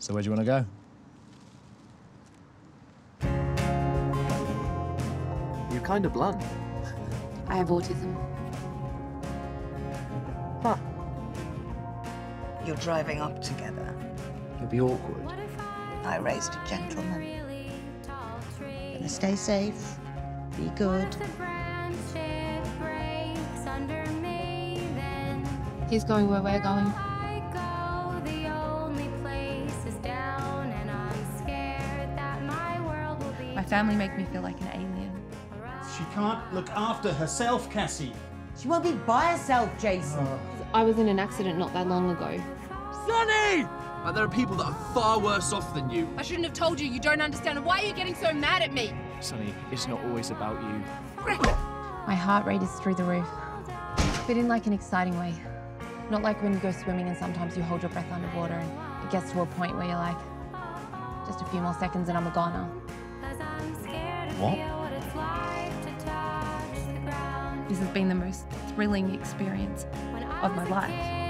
So where do you want to go? You're kind of blunt. I have autism. Huh. You're driving up together. It'll be awkward. I raised a gentleman. Gonna stay safe. Be good. He's going where we're going. My family make me feel like an alien. She can't look after herself, Cassie. She won't be by herself, Jason. Uh, I was in an accident not that long ago. Sunny! But there are people that are far worse off than you. I shouldn't have told you. You don't understand. Why are you getting so mad at me? Sunny, it's not always about you. My heart rate is through the roof. But in like an exciting way. Not like when you go swimming and sometimes you hold your breath underwater and it gets to a point where you're like, just a few more seconds and I'm a goner. What? This has been the most thrilling experience of my life.